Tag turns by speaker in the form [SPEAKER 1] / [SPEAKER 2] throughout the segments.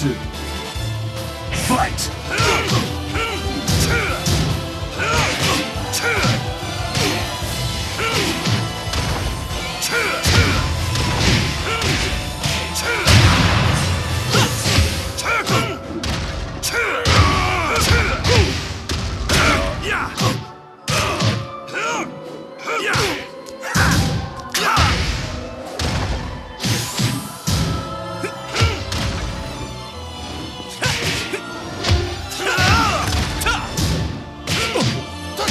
[SPEAKER 1] Two. Fight!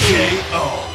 [SPEAKER 1] KO.